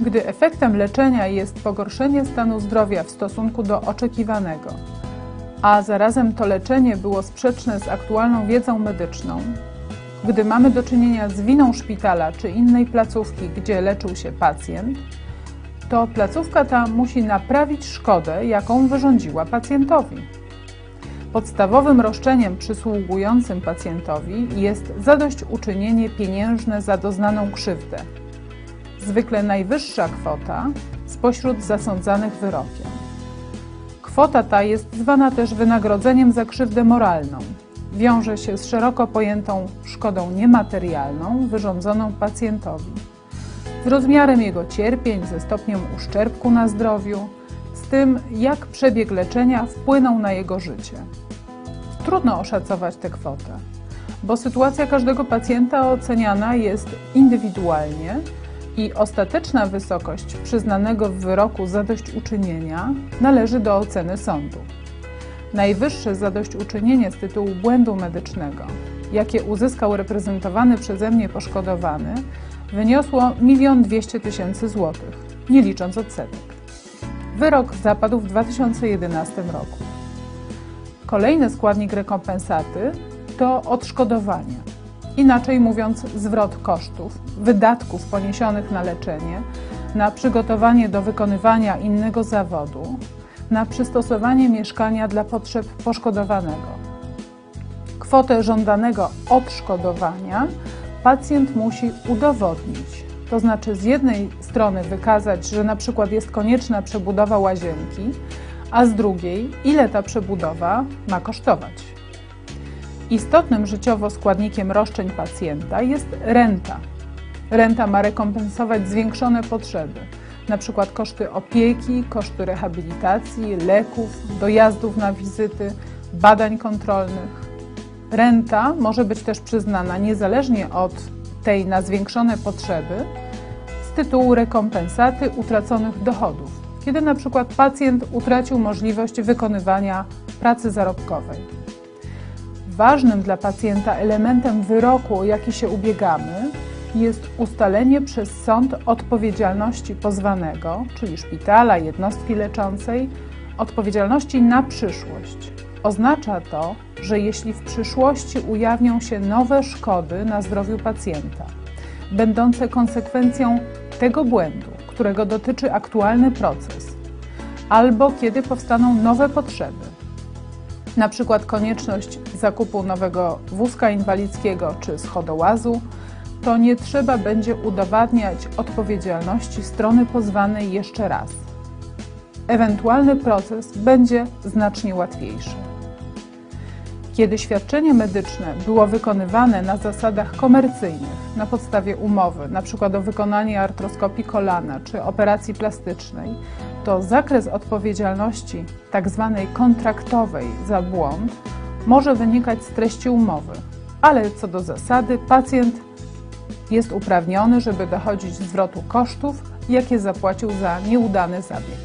gdy efektem leczenia jest pogorszenie stanu zdrowia w stosunku do oczekiwanego, a zarazem to leczenie było sprzeczne z aktualną wiedzą medyczną, gdy mamy do czynienia z winą szpitala czy innej placówki, gdzie leczył się pacjent, to placówka ta musi naprawić szkodę, jaką wyrządziła pacjentowi. Podstawowym roszczeniem przysługującym pacjentowi jest zadośćuczynienie pieniężne za doznaną krzywdę. Zwykle najwyższa kwota spośród zasądzanych wyrokiem. Kwota ta jest zwana też wynagrodzeniem za krzywdę moralną. Wiąże się z szeroko pojętą szkodą niematerialną wyrządzoną pacjentowi, z rozmiarem jego cierpień, ze stopniem uszczerbku na zdrowiu, z tym, jak przebieg leczenia wpłynął na jego życie. Trudno oszacować tę kwotę, bo sytuacja każdego pacjenta oceniana jest indywidualnie i ostateczna wysokość przyznanego w wyroku zadośćuczynienia należy do oceny sądu. Najwyższe zadośćuczynienie z tytułu błędu medycznego, jakie uzyskał reprezentowany przeze mnie poszkodowany, wyniosło 1 200 tysięcy złotych, nie licząc odsetek. Wyrok zapadł w 2011 roku. Kolejny składnik rekompensaty to odszkodowanie. Inaczej mówiąc, zwrot kosztów, wydatków poniesionych na leczenie, na przygotowanie do wykonywania innego zawodu, na przystosowanie mieszkania dla potrzeb poszkodowanego. Kwotę żądanego odszkodowania pacjent musi udowodnić. To znaczy, z jednej strony wykazać, że na przykład jest konieczna przebudowa łazienki, a z drugiej, ile ta przebudowa ma kosztować. Istotnym życiowo składnikiem roszczeń pacjenta jest renta. Renta ma rekompensować zwiększone potrzeby, np. koszty opieki, koszty rehabilitacji, leków, dojazdów na wizyty, badań kontrolnych. Renta może być też przyznana niezależnie od tej na zwiększone potrzeby z tytułu rekompensaty utraconych dochodów, kiedy przykład pacjent utracił możliwość wykonywania pracy zarobkowej. Ważnym dla pacjenta elementem wyroku, o jaki się ubiegamy, jest ustalenie przez sąd odpowiedzialności pozwanego, czyli szpitala, jednostki leczącej, odpowiedzialności na przyszłość. Oznacza to, że jeśli w przyszłości ujawnią się nowe szkody na zdrowiu pacjenta, będące konsekwencją tego błędu, którego dotyczy aktualny proces, albo kiedy powstaną nowe potrzeby, na przykład konieczność zakupu nowego wózka inwalidzkiego czy schodołazu, to nie trzeba będzie udowadniać odpowiedzialności strony pozwanej jeszcze raz. Ewentualny proces będzie znacznie łatwiejszy. Kiedy świadczenie medyczne było wykonywane na zasadach komercyjnych, na podstawie umowy, np. o wykonanie artroskopii kolana czy operacji plastycznej, to zakres odpowiedzialności tzw. Tak kontraktowej za błąd może wynikać z treści umowy, ale co do zasady pacjent jest uprawniony, żeby dochodzić zwrotu kosztów, jakie zapłacił za nieudany zabieg.